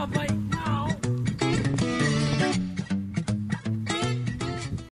Oh, my.